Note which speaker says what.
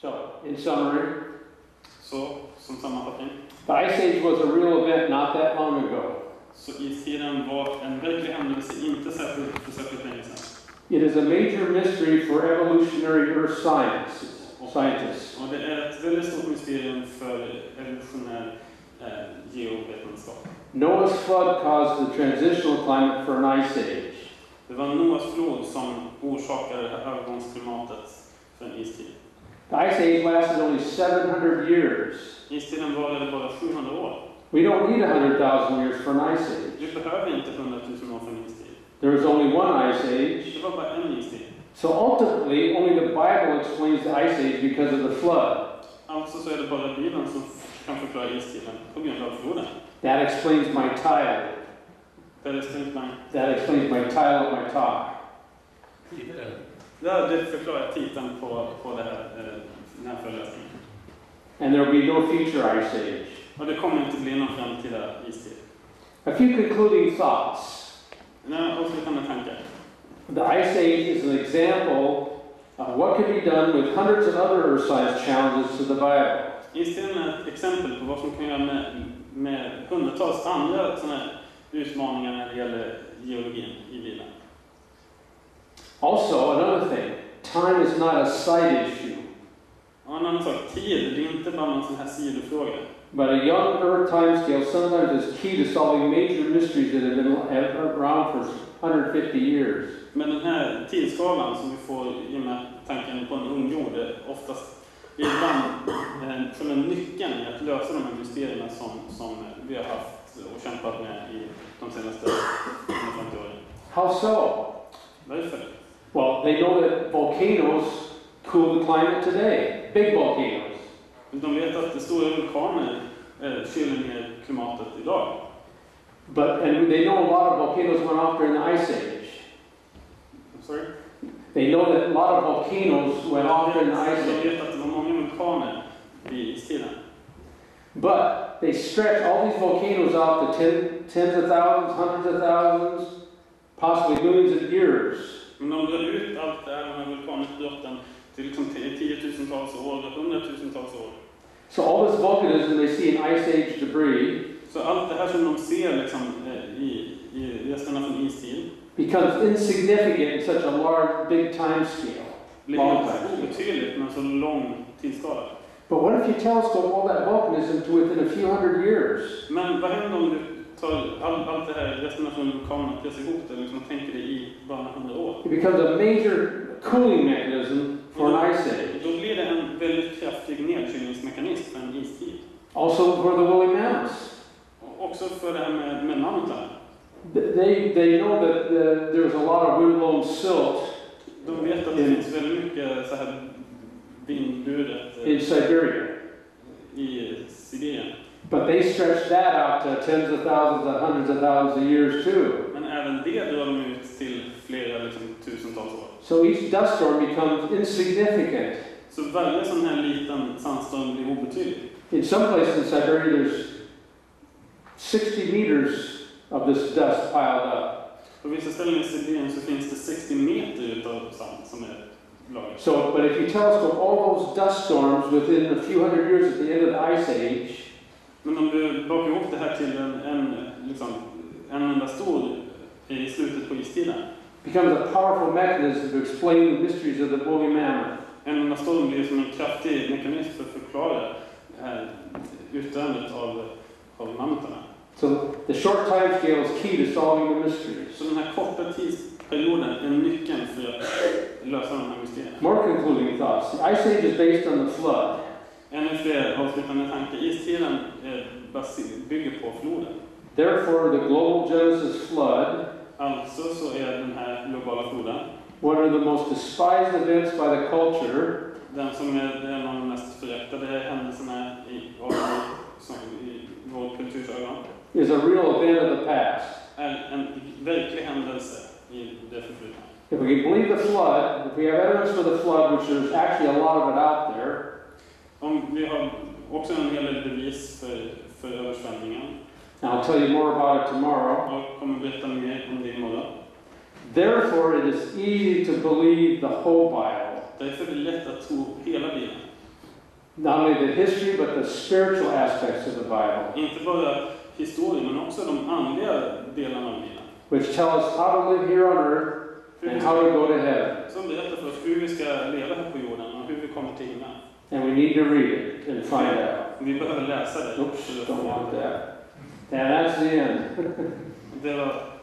Speaker 1: So, in summary,
Speaker 2: Så, som sammanfattning,
Speaker 1: the Ice Age was a real event not that long ago.
Speaker 2: så istiden var en verklig händelse inte särskilt, för särskilt länge sedan.
Speaker 1: It is a major mystery for evolutionary earth science, scientists.
Speaker 2: Och det är ett väldigt stort mysterium för evolutionär eh, geovetenskap.
Speaker 1: Noah's flood caused the transitional climate for an ice age.
Speaker 2: Det var Noas flod som orsakade övergångsklimatet för en istid.
Speaker 1: The Ice Age lasted only 700 years.
Speaker 2: Istiden varade bara 700 år.
Speaker 1: We don't need 100,000 years for an ice age.
Speaker 2: Vi behöver inte 100 000 år för en istid.
Speaker 1: There was only one ice age.
Speaker 2: Det var bara en istid.
Speaker 1: So ultimately, only the Bible explains the Ice Age because of the flood.
Speaker 2: Alltså så är det bara Bibeln som kan förklara istiden på grund av floden.
Speaker 1: That explains my tile.
Speaker 2: Där det stängt.
Speaker 1: That explains my tile of my talk.
Speaker 2: Där det förklarar titeln på, på det här, eh, den här föreläsningen.
Speaker 1: And there will be no future Ice Age.
Speaker 2: Och det kommer inte bli någon framtida istid.
Speaker 1: A few concluding thoughts.
Speaker 2: Några avslutande tankar.
Speaker 1: The Ice Age is an example of what can be done with hundreds of other earth science challenges to the Bible.
Speaker 2: Istiden är ett exempel på vad som kan göra med, med hundratals andra sådana här utmaningar när det gäller geologin i Bibeln.
Speaker 1: Also, another thing, time is not a side issue,
Speaker 2: en annan sak, tid, det är inte bara någon sån här sidofråga.
Speaker 1: but a young Earth timescale sometimes is key to solving major mysteries that have been around for 150 years.
Speaker 2: Men den här tidsskalan som vi får i och med tanken på en ung jord är oftast ibland eh, som en nyckeln i att lösa de här mysterierna som, som vi har haft och kämpat med i de senaste 150 åren.
Speaker 1: How so?
Speaker 2: Varför?
Speaker 1: Well, they know that volcanoes cool the climate today, big volcanoes.
Speaker 2: De vet att stora vulkaner eh, kyler ner klimatet idag.
Speaker 1: But, and they know a lot of volcanoes went off during the Ice Age.
Speaker 2: I'm Sorry?
Speaker 1: They know that a lot of volcanoes went off during the Ice
Speaker 2: De
Speaker 1: Age.
Speaker 2: vet att det var många vulkaner vid istiden.
Speaker 1: But they stretch all these volcanoes out to ten, tens of thousands, hundreds of thousands, possibly millions of years.
Speaker 2: Men de drar ut allt det här, de här vulkanutbrotten till liksom ti- tiotusentals år, hundratusentals år.
Speaker 1: So all this volcanism they see in Ice Age debris
Speaker 2: Så allt det här som de ser liksom, eh, i, i resterna från istid
Speaker 1: becomes insignificant in such a large, big time scale.
Speaker 2: blir obetydligt med en så lång tidsskala.
Speaker 1: But what if you telescope all that volcanism to within a few hundred years?
Speaker 2: Men vad händer om du tar all, allt det här, resterna från vulkanen pressar ihop det liksom, tänker bara några hundra år?
Speaker 1: It becomes a major cooling mechanism for an ice age.
Speaker 2: Då blir det en väldigt kraftig nedkylningsmekanism för en istid.
Speaker 1: Also for the woolly mammoths.
Speaker 2: Också för det här med, med mammutarna.
Speaker 1: They, they know that the, there's a lot of windblown silt
Speaker 2: De vet att det
Speaker 1: Mm.
Speaker 2: finns väldigt mycket så här vindburet eh,
Speaker 1: in Siberia.
Speaker 2: i Sibirien.
Speaker 1: But they stretch that out to tens of thousands and hundreds of thousands of years too.
Speaker 2: Men även det drar de ut till flera liksom, tusentals år.
Speaker 1: So each dust storm becomes insignificant.
Speaker 2: Så varje sån här liten sandstorm blir obetydlig.
Speaker 1: In some places in Siberia, there's 60 meters of this dust piled up.
Speaker 2: På vissa ställen i Sibirien så finns det 60 meter utav sand som är.
Speaker 1: So, but if you telescope all those dust storms within a few hundred years at the end of the ice age,
Speaker 2: Men om du bakar ihop det här till en, en, liksom, en enda stor i slutet på istiden.
Speaker 1: Becomes a powerful mechanism to explain the mysteries of the woolly mammoth.
Speaker 2: En enda blir som en kraftig mekanism för att förklara det här utdöendet av, av mammutarna.
Speaker 1: So the short time scale is key to solving the mysteries.
Speaker 2: Så den här korta tidsperioden är nyckeln för att lösa de här mysterierna.
Speaker 1: More concluding thoughts. The ice age is based on the flood.
Speaker 2: Ännu fler avslutande tankar. Istiden eh, bygger på floden.
Speaker 1: Therefore, the global Genesis flood,
Speaker 2: Alltså så är den här globala floden
Speaker 1: one of the most despised events by the culture,
Speaker 2: den som är en av de mest föraktade händelserna i, vår kulturs ögon.
Speaker 1: is a real event of the past.
Speaker 2: Är en verklig händelse i det förflutna.
Speaker 1: If we can believe the flood, if we have evidence for the flood, which there's actually a lot of it out there,
Speaker 2: Om vi har också en hel del bevis för, för översvämningen.
Speaker 1: And I'll tell you more about it tomorrow.
Speaker 2: Jag kommer berätta mer om det imorgon.
Speaker 1: Therefore, it is easy to believe the whole Bible.
Speaker 2: Därför är det lätt att tro hela Bibeln.
Speaker 1: not only the history but the spiritual aspects of the Bible,
Speaker 2: Inte bara historien, men också de andliga delarna av Bibeln.
Speaker 1: which tell us how to live here on earth and how to go to heaven.
Speaker 2: som berättar för oss hur vi ska leva här på jorden och hur vi kommer till himlen.
Speaker 1: And we need to read it and find out.
Speaker 2: Vi behöver läsa det.
Speaker 1: Oops, don't want that. And that's the